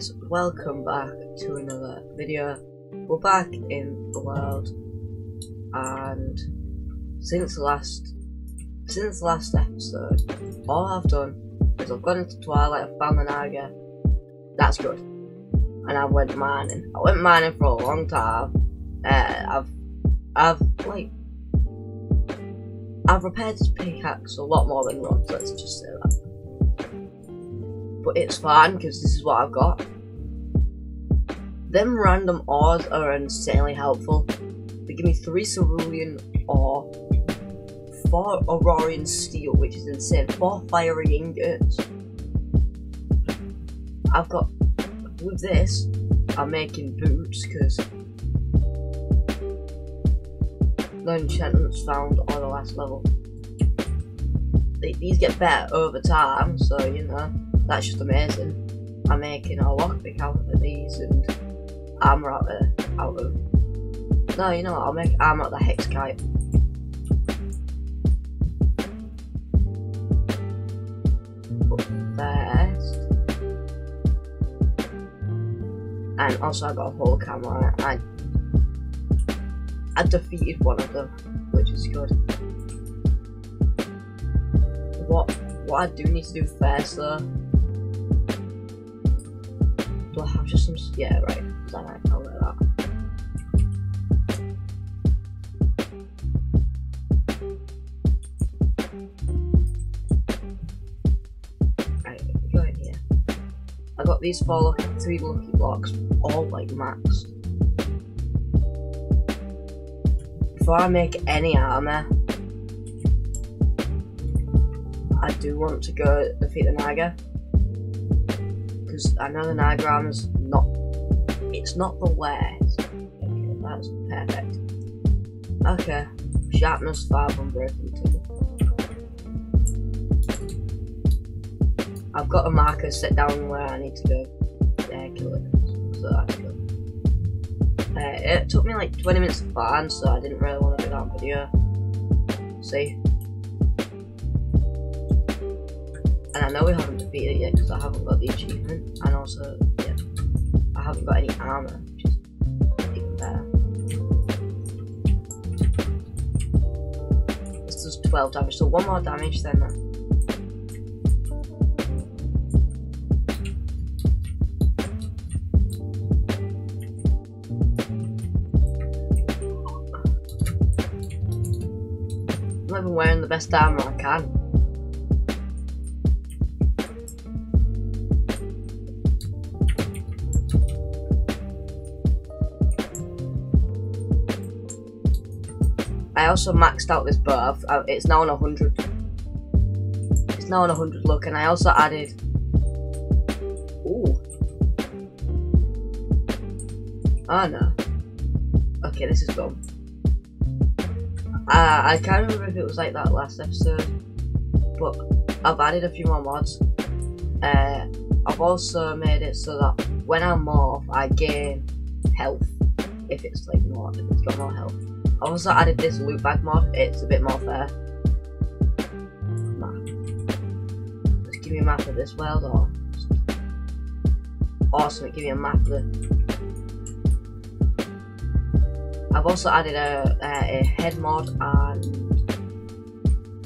guys? Welcome back to another video. We're back in the world and since last since last episode all I've done is I've gone into Twilight, I've found the Naga. That's good. And I went mining. I went mining for a long time. Uh, I've I've like I've repaired this pickaxe a lot more than once, let's just say that but it's fine because this is what I've got. Them random ores are insanely helpful. They give me three cerulean ore, four Aurorian steel, which is insane, four fiery ingots. I've got, with this, I'm making boots because no enchantments found on the last level. These get better over time, so you know that's just amazing. I'm making a lockpick out of these and armor out of out of No, you know what, I'll make armor out of the hexite. And also I got a whole camera and I defeated one of them, which is good. What what I do need to do first though I have just some? Yeah, right. Right? I'll that. Right, go in here. I got these four lucky, three lucky blocks, all like maxed. Before I make any armor, I do want to go defeat the Naga because I know the Naga is not, it's not the worst. Okay, that's perfect. Okay, sharpness five 500 I've got a marker set down where I need to go. Yeah, kill it. So that's good. Uh, it took me like 20 minutes to find, so I didn't really want to do that video. See? And I know we haven't defeated it yet because I haven't got the achievement. And also, yeah, I haven't got any armor, which is even better. This does 12 damage, so one more damage then. That. I'm wearing the best armor I can. Also maxed out this bow. Uh, it's now on 100. It's now on 100 look, and I also added. Ooh. Oh no. Okay, this is dumb. Uh, I can't remember if it was like that last episode, but I've added a few more mods. Uh, I've also made it so that when I morph, I gain health. If it's like more, if it's got more health. I also added this loot bag mod, it's a bit more fair. Map. Just give me a map of this world or awesome, give me a map of the I've also added a, a, a head mod and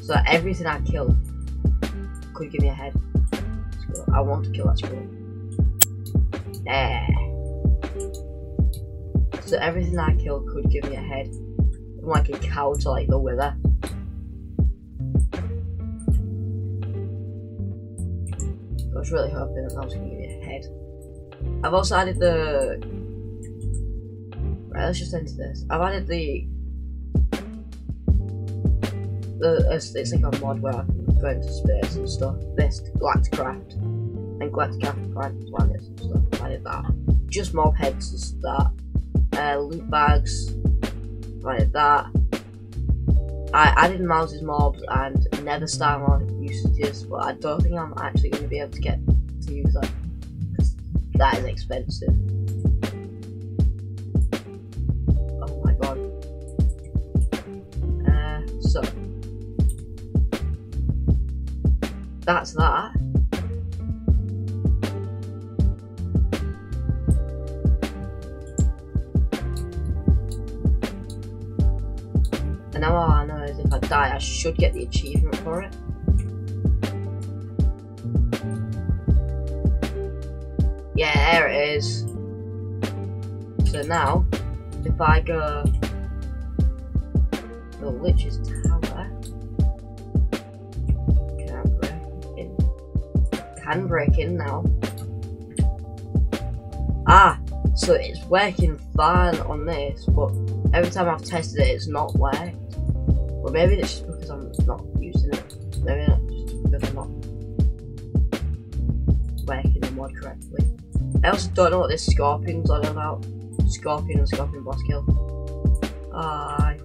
so everything I kill could give me a head. I want to kill that squirrel. Yeah. So everything I kill could give me a head like a cow to like the wither. I was really hoping that I was going to give you a head. I've also added the... Right, let's just enter this. I've added the... the it's, it's like a mod where I can go into space and stuff. This, Galacticraft. And Galacticraft planets and stuff. I added that. Just mob heads and stuff. Uh, loot bags like that. I added Mowzie's Mobs and Nether Star mod usages, but I don't think I'm actually going to be able to get to use that because that is expensive. Oh my god. Uh, so that's that. I should get the achievement for it. Yeah, there it is. So now, if I go the Witch's Tower, can I break in? Can break in now. Ah, so it's working fine on this, but every time I've tested it, it's not worked. But maybe it's just not using it. Maybe not just because I'm not working the mod correctly. I also don't know what this scorpion's on about. Scorpion and scorpion boss kill. Aye.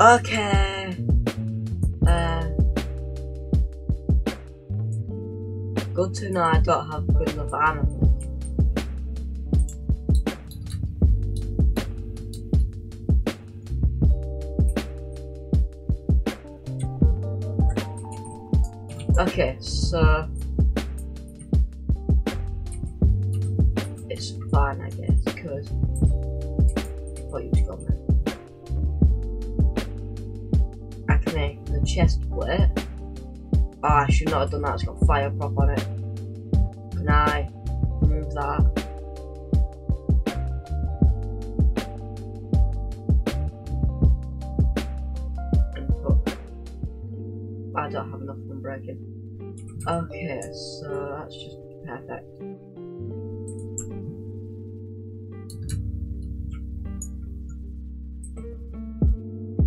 Okay. Uh, good to know I don't have good enough armor. Okay, so it's fine, I guess, because what you got me. I can make the chest plate. Oh, I should not have done that. It's got fire prop on it. Can I remove that? Enough from breaking. Okay, so that's just perfect.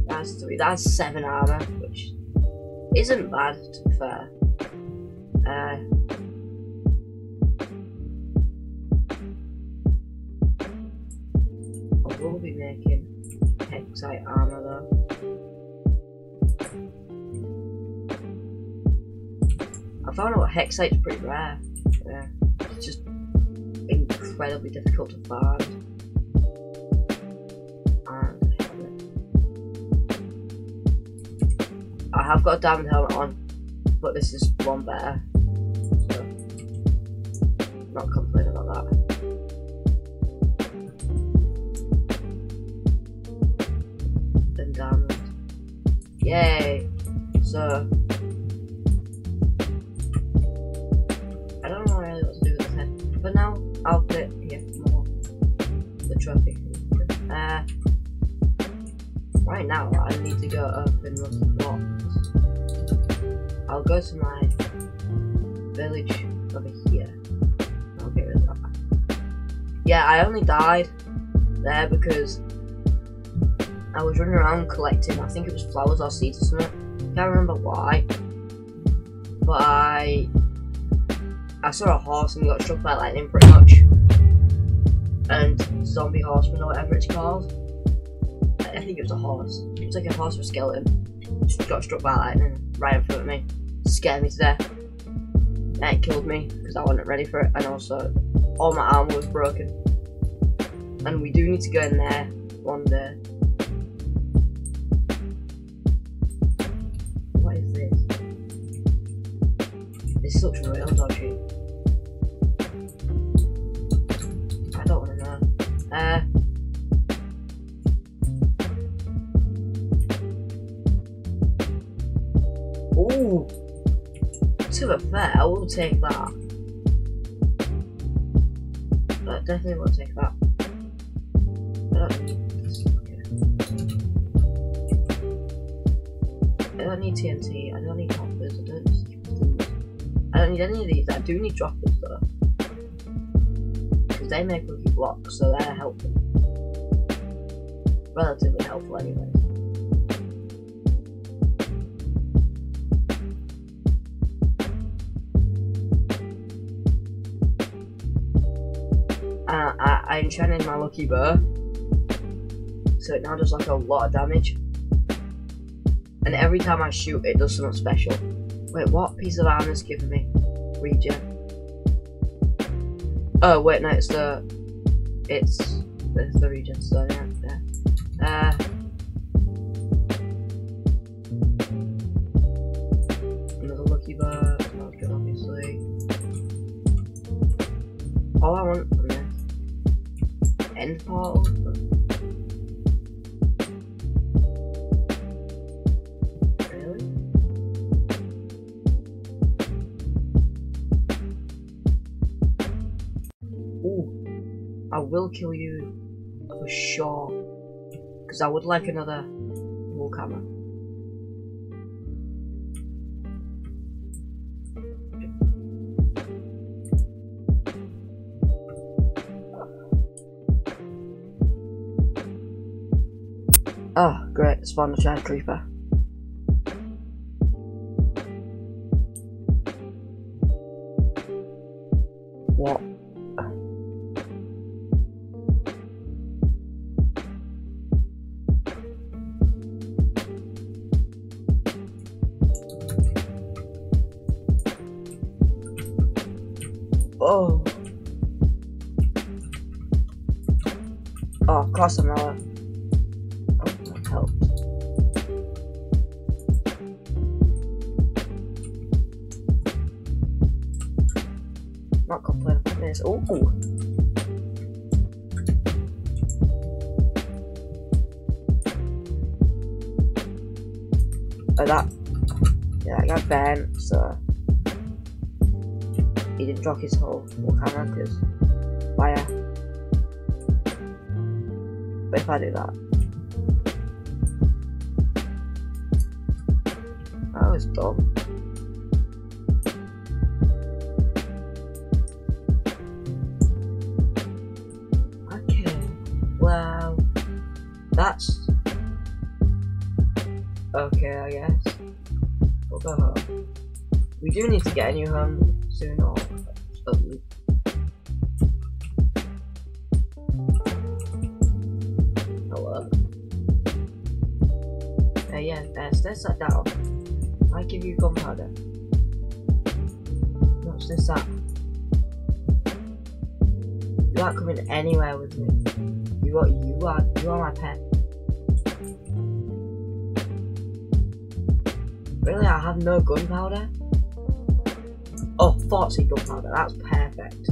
That's three. That's seven armor, which isn't bad to be fair. Uh, I will be making hexite armor though. I found out hexite's pretty rare. Yeah, it's just incredibly difficult to find. I have got a diamond helmet on, but this is one better. So, not complaining about that. Then diamond. Yay! Go to my village over here. That. Yeah, I only died there because I was running around collecting, I think it was flowers or seeds or something. Can't remember why. But I I saw a horse and got struck by lightning pretty much. And zombie horseman or whatever it's called. I think it was a horse. It was like a horse with a skeleton. Just got struck by lightning right in front of me. Scared me to death. And it killed me because I wasn't ready for it. And also, all my armor was broken. And we do need to go in there one day. What is this? This looks real dodgy. Be fair, I will take that. I definitely will take that. I don't need TNT. I don't need hoppers. I don't need. I don't need any of these. I do need droppers though. Because they make lucky blocks, so they're helpful. Relatively helpful, anyways. Enchanted my lucky bow, so it now does like a lot of damage. And every time I shoot, it does something special. Wait, what piece of armor's giving me? Regen. Oh, wait, no, it's the. It's. It's the regen, so yeah. yeah. Uh. Another lucky bird, not good, obviously. All I want But... Really? Ooh, I will kill you for sure. Because I would like another wall camera. Oh, great, spawn a giant creeper. What? Oh. Oh, course I'm about this. Oh. Oh, that. Yeah, I got banned, so. He didn't drop his whole camera because fire. But if I do that. That was dumb. Guess. We'll go home. We do need to get a new home soon, or at least. Hello. Uh, yeah, uh, stairs that down. I give you gunpowder. What's this at? You aren't coming anywhere with me. You are you are you are my pet. Really, I have no gunpowder. Oh, 40 gunpowder. That's perfect.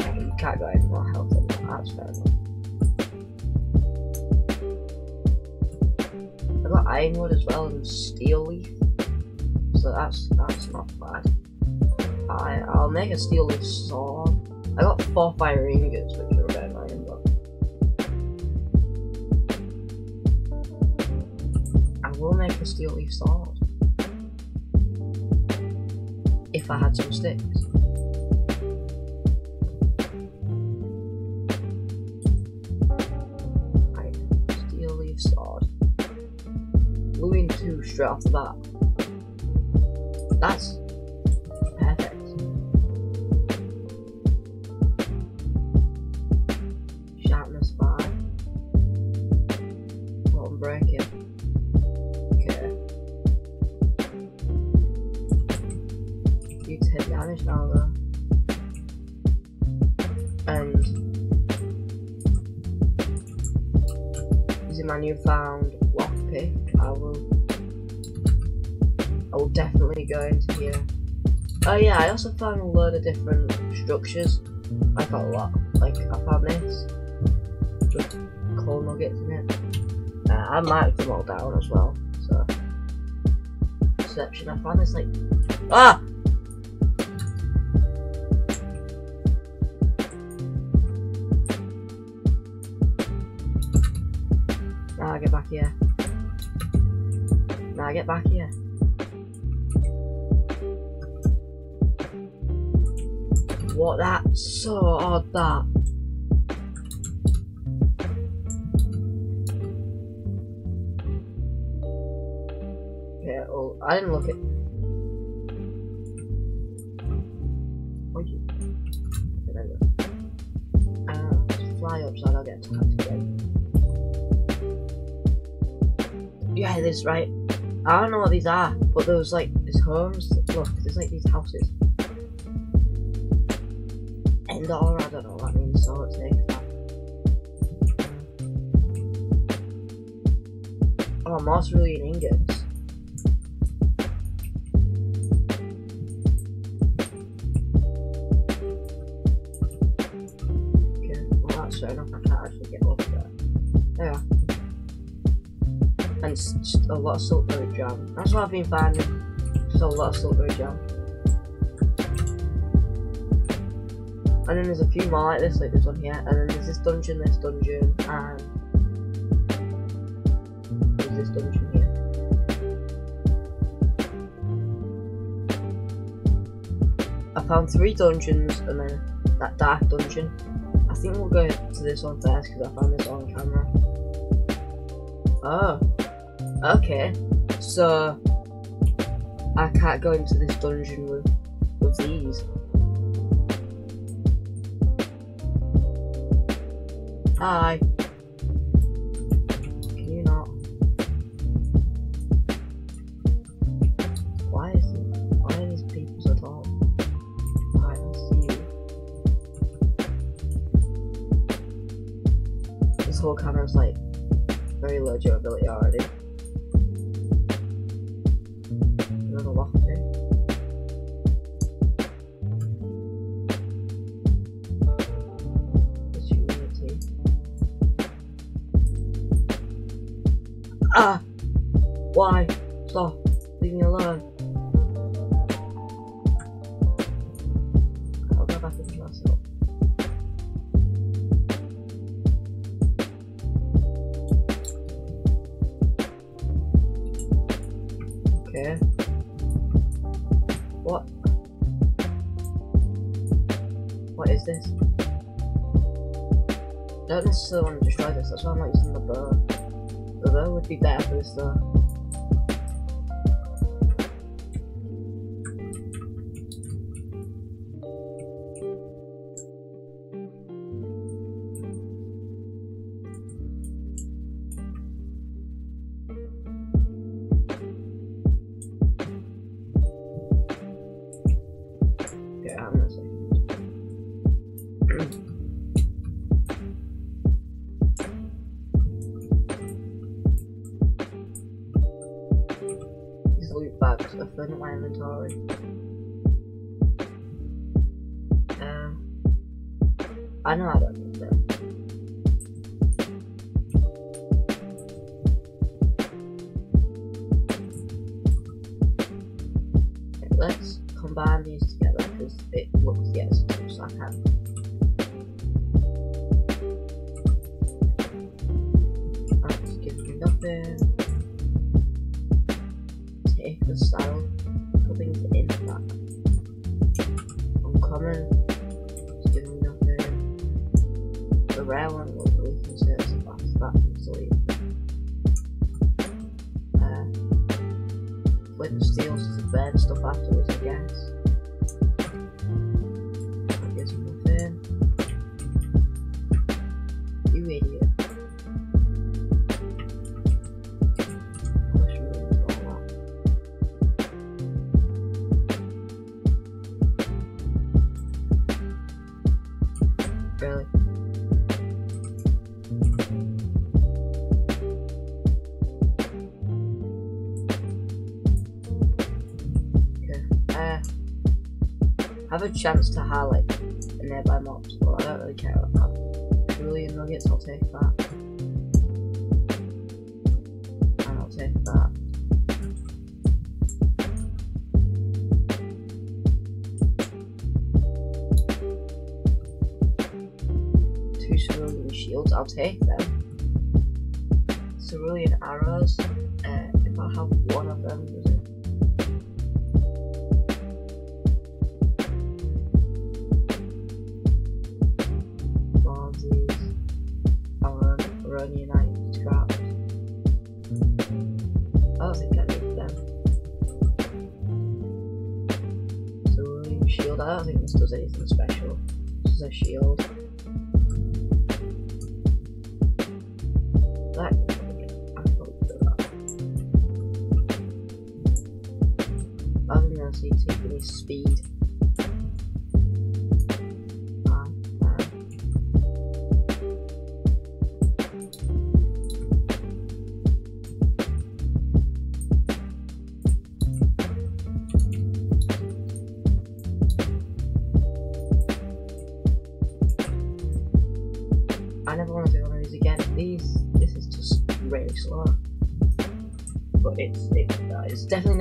Oh, you can't go any more health than that. That's fair enough. I got ironwood as well and steeleaf, so that's that's not bad. I I'll make a steeleaf sword. I got four fire ingots, which are very annoying, but I will make a steeleaf sword if I had some sticks. Right, steeleaf sword. Gluing two straight off the bat. That's I will definitely go into here. Oh yeah, I also found a load of different structures. I got a lot. Like I found this. Just coal nuggets in it. Uh, I marked them all down as well. So perception. I found this like Ah Now I get back here. Now I get back here. What? That's so odd. That. Yeah. Well, I didn't look at. Uh, fly up so I don't get attacked again. Yeah, this right. I don't know what these are, but was like these homes. Look, there's like these houses dollar. I don't know what that means, so let's take that. Oh, I'm also really in ingots. Okay, well that's fair enough, I can't actually get over there. There And it's just a lot of silvery jam. That's what I've been finding. Just a lot of silvery jam. And then there's a few more like this, like this one here. And then there's this dungeon, this dungeon, and this dungeon here. I found three dungeons and then that dark dungeon. I think we'll go to this one first because I found this on camera. Oh, okay. So I can't go into this dungeon with with these. Hi. Is this? Don't necessarily want to destroy this, that's why I'm not using the bow. The bow would be better for this though. Inventory. Um, I know I don't need them. A chance to highlight a nearby mobs, but I don't really care about that. Trillion nuggets, I'll take that. And I'll take that. Two cerulean shields, I'll take them. Cerulean I don't think this does anything special. This is a shield. That I probably do that. I think that's for me speed.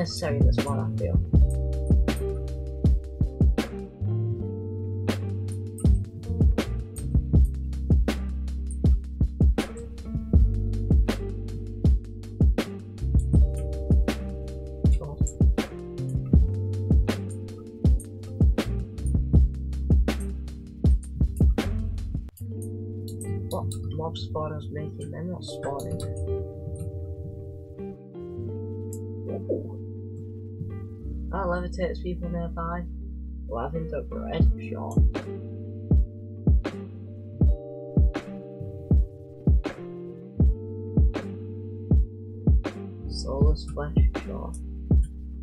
Necessary in this one. I feel. What mob spawners making? They're not spawning. Levitates people nearby. They're bread, sure. Soulless flesh, sure.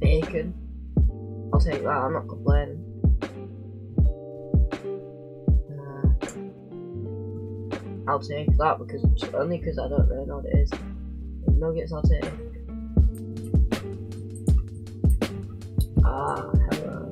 Bacon. I'll take that, I'm not complaining. Uh, I'll take that because only because I don't really know what it is. Nuggets I'll take. Ah, hello.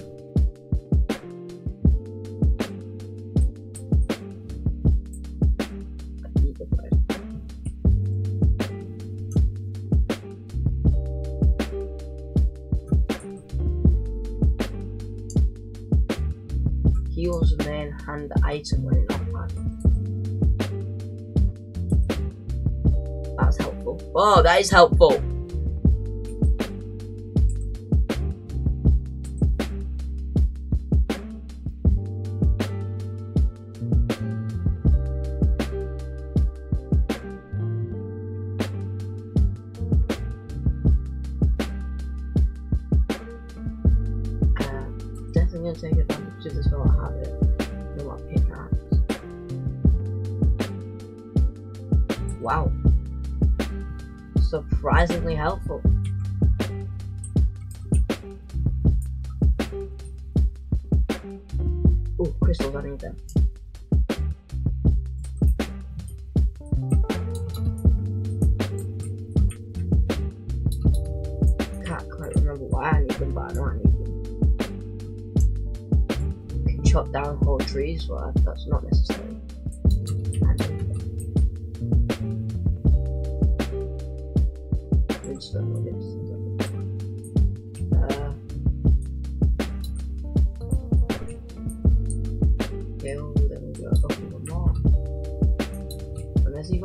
Heals main hand item when in offhand. That's helpful. Oh, that is helpful. Ooh, crystals, I need them. Can't quite remember why I need them, but I know I need them. Can chop down whole trees, well, that's not necessary.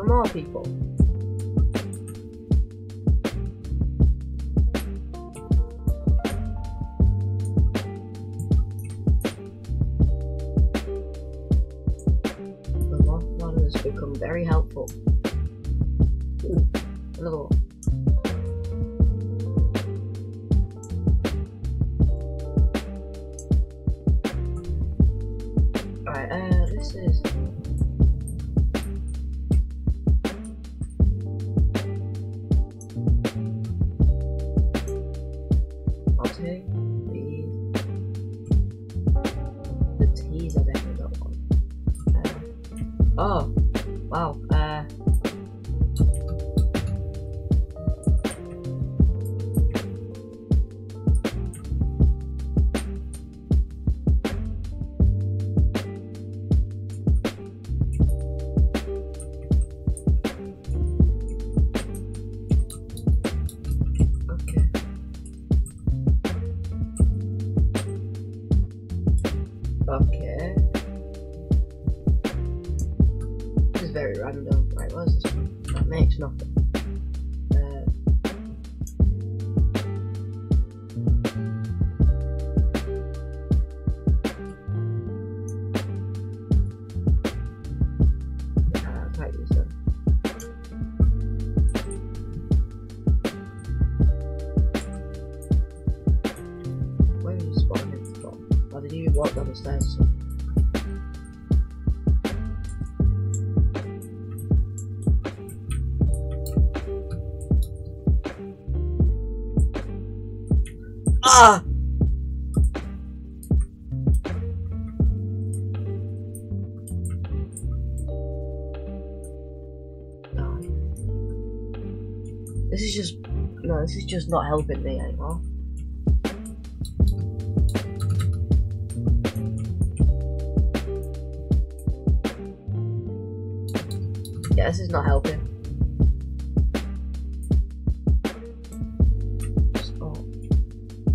More people. The moth model has become very helpful. Another one. Alright, uh, this is. This is just not helping me anymore. Yeah, this is not helping.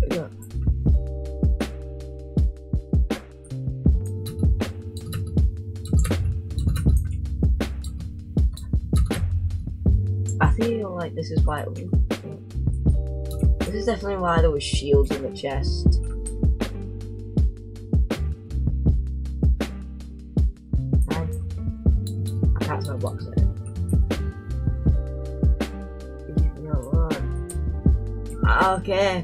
Yeah. I feel like this is vital. This is definitely why there was shields in the chest. There. Uh, okay.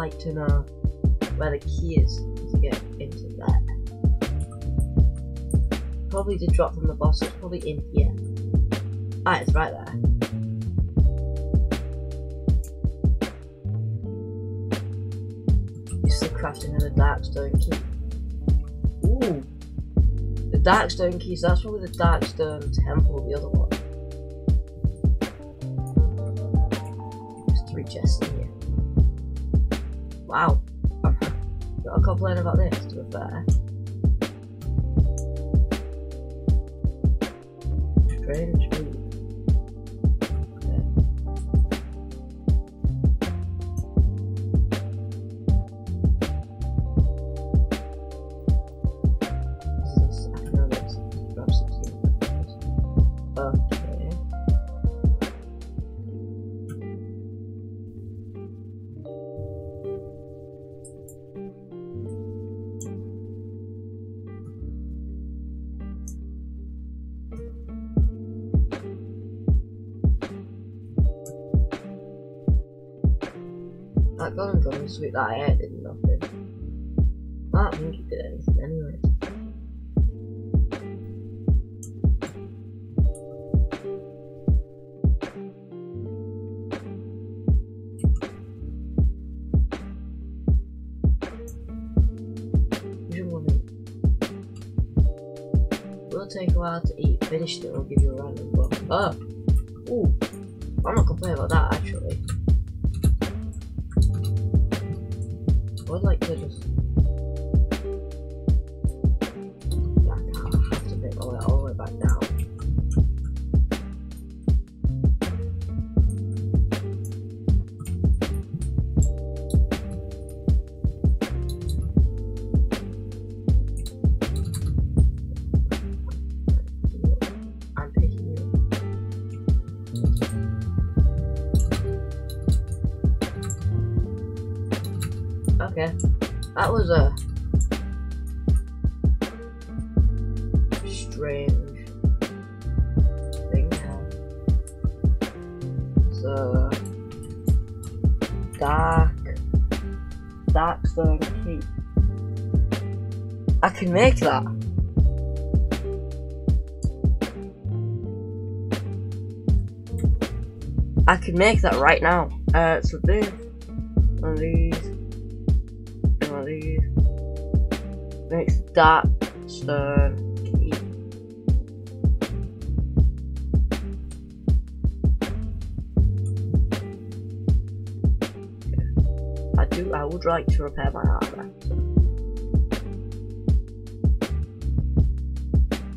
Like to know where the key is to get into that. Probably did drop from the boss, it's probably in here. Ah, it's right there. It's the crafting of the Darkstone key. Ooh! The Darkstone keys, that's probably the Darkstone temple, the other one. There's three chests. Wow. Got a complain about this, to be fair. Strange was sweet that I did nothing. I don't think it did anything anyway. Will take a while to eat. Finished it, will give you a random book. Oh! Ooh! I'm not complaining about that actually. Would like to just. Dark dark stone key. I can make that. I can make that right now. Uh, so this, of these, and these. Makes dark stone I would like to repair my armor.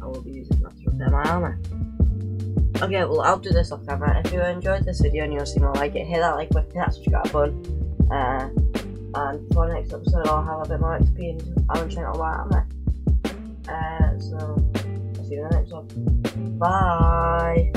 I will be using that to repair my armor. Okay, well I'll do this off camera. If you enjoyed this video and you want to see more like it, hit that like button, hit that subscribe button. Uh, and for the next episode I'll have a bit more XP and I'll enchant all my armor. Uh, so, see you in the next one. Bye!